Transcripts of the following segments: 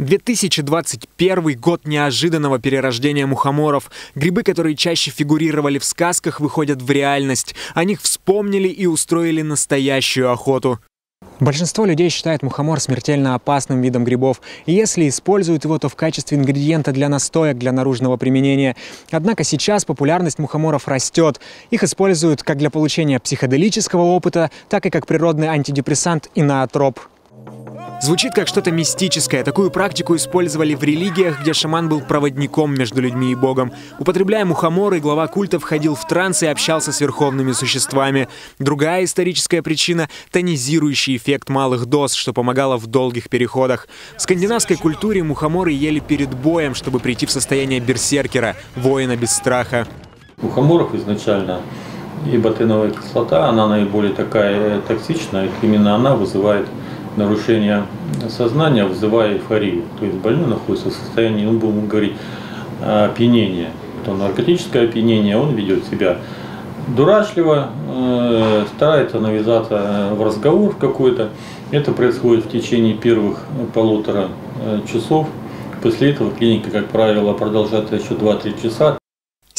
2021 год неожиданного перерождения мухоморов. Грибы, которые чаще фигурировали в сказках, выходят в реальность. О них вспомнили и устроили настоящую охоту. Большинство людей считает мухомор смертельно опасным видом грибов. И если используют его, то в качестве ингредиента для настоек для наружного применения. Однако сейчас популярность мухоморов растет. Их используют как для получения психоделического опыта, так и как природный антидепрессант и наотроп. Звучит как что-то мистическое. Такую практику использовали в религиях, где шаман был проводником между людьми и Богом. Употребляя мухоморы, глава культа входил в транс и общался с верховными существами. Другая историческая причина – тонизирующий эффект малых доз, что помогало в долгих переходах. В скандинавской культуре мухоморы ели перед боем, чтобы прийти в состояние берсеркера, воина без страха. Мухоморов изначально и ботеновая кислота, она наиболее такая токсичная, именно она вызывает нарушение сознания, вызывая эйфорию. То есть больной находится в состоянии, ну, будем говорить, опьянения. То наркотическое опьянение, он ведет себя дурашливо, э, старается навязаться э, в разговор какой-то. Это происходит в течение первых полутора э, часов. После этого клиника, как правило, продолжается еще 2-3 часа.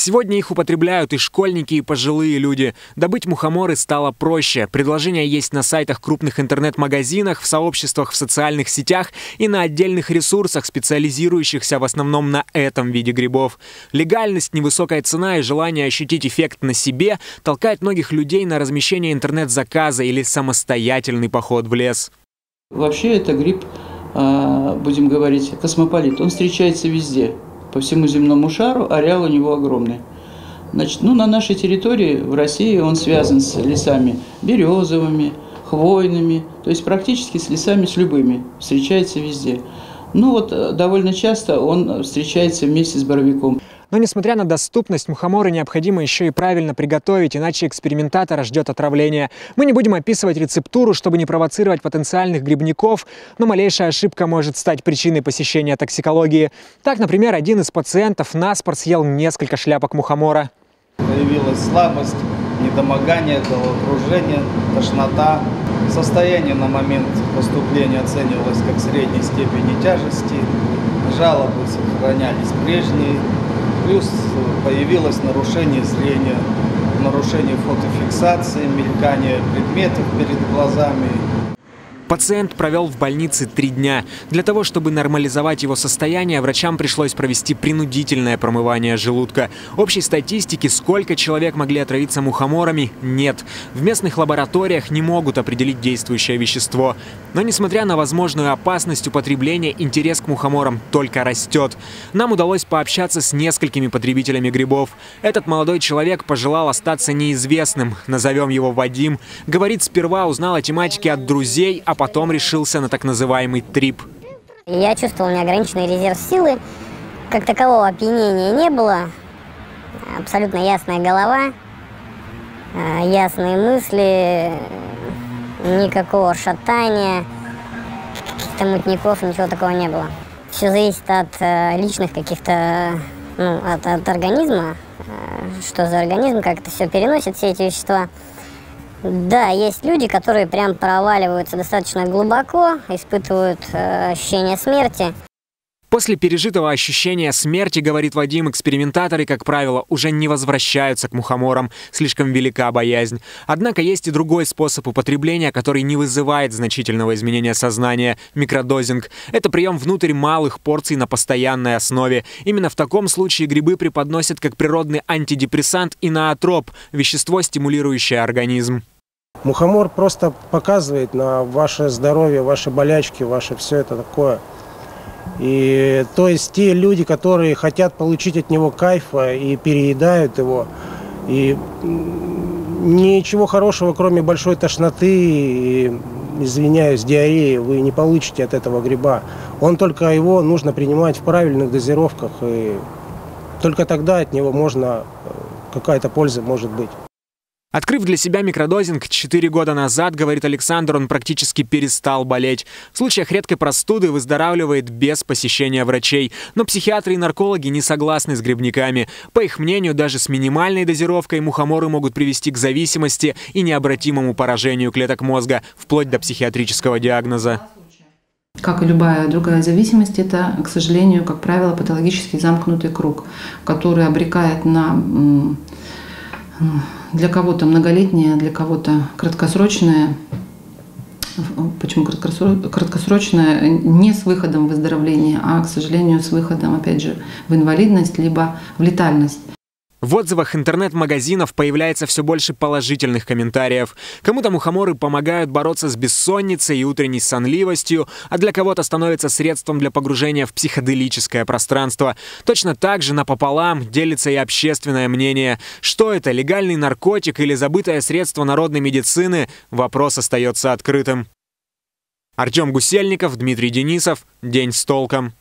Сегодня их употребляют и школьники, и пожилые люди. Добыть мухоморы стало проще. Предложения есть на сайтах крупных интернет-магазинах, в сообществах в социальных сетях и на отдельных ресурсах, специализирующихся в основном на этом виде грибов. Легальность, невысокая цена и желание ощутить эффект на себе толкает многих людей на размещение интернет-заказа или самостоятельный поход в лес. Вообще это гриб, а, будем говорить, космополит. Он встречается везде по всему земному шару, ареал у него огромный. Значит, ну, на нашей территории, в России, он связан с лесами березовыми, хвойными, то есть практически с лесами с любыми, встречается везде. Ну вот э, довольно часто он встречается вместе с боровиком. Но несмотря на доступность, мухоморы необходимо еще и правильно приготовить, иначе экспериментатора ждет отравление. Мы не будем описывать рецептуру, чтобы не провоцировать потенциальных грибников, но малейшая ошибка может стать причиной посещения токсикологии. Так, например, один из пациентов наспор съел несколько шляпок мухомора. Появилась слабость, недомогание, головокружение, тошнота. Состояние на момент поступления оценивалось как средней степени тяжести. Жалобы сохранялись прежние, Плюс появилось нарушение зрения, нарушение фотофиксации, мелькание предметов перед глазами, Пациент провел в больнице три дня. Для того, чтобы нормализовать его состояние, врачам пришлось провести принудительное промывание желудка. Общей статистики, сколько человек могли отравиться мухоморами, нет. В местных лабораториях не могут определить действующее вещество. Но несмотря на возможную опасность употребления, интерес к мухоморам только растет. Нам удалось пообщаться с несколькими потребителями грибов. Этот молодой человек пожелал остаться неизвестным, назовем его Вадим. Говорит, сперва узнал о тематике от друзей, а потом решился на так называемый трип. Я чувствовал неограниченный резерв силы. Как такового опьянения не было. Абсолютно ясная голова, э, ясные мысли, никакого шатания, каких-то мутников, ничего такого не было. Все зависит от э, личных каких-то, ну, от, от организма, э, что за организм, как это все переносит, все эти вещества. Да, есть люди, которые прям проваливаются достаточно глубоко, испытывают э, ощущение смерти. После пережитого ощущения смерти, говорит Вадим, экспериментаторы, как правило, уже не возвращаются к мухоморам, слишком велика боязнь. Однако есть и другой способ употребления, который не вызывает значительного изменения сознания – микродозинг. Это прием внутрь малых порций на постоянной основе. Именно в таком случае грибы преподносят как природный антидепрессант и наотроп – вещество, стимулирующее организм. Мухомор просто показывает на ваше здоровье, ваши болячки, ваше все это такое. И то есть те люди, которые хотят получить от него кайфа и переедают его, и ничего хорошего, кроме большой тошноты и, извиняюсь, диареи, вы не получите от этого гриба. Он только его нужно принимать в правильных дозировках, и только тогда от него можно, э, какая-то польза может быть. Открыв для себя микродозинг 4 года назад, говорит Александр, он практически перестал болеть. В случаях редкой простуды выздоравливает без посещения врачей. Но психиатры и наркологи не согласны с грибниками. По их мнению, даже с минимальной дозировкой мухоморы могут привести к зависимости и необратимому поражению клеток мозга, вплоть до психиатрического диагноза. Как и любая другая зависимость, это, к сожалению, как правило, патологический замкнутый круг, который обрекает на для кого-то многолетнее, для кого-то краткосрочное Почему краткосрочное? Не с выходом в выздоровление, а, к сожалению, с выходом, опять же, в инвалидность, либо в летальность. В отзывах интернет-магазинов появляется все больше положительных комментариев. Кому-то мухоморы помогают бороться с бессонницей и утренней сонливостью, а для кого-то становятся средством для погружения в психоделическое пространство. Точно так же напополам делится и общественное мнение. Что это, легальный наркотик или забытое средство народной медицины? Вопрос остается открытым. Артем Гусельников, Дмитрий Денисов. День с толком.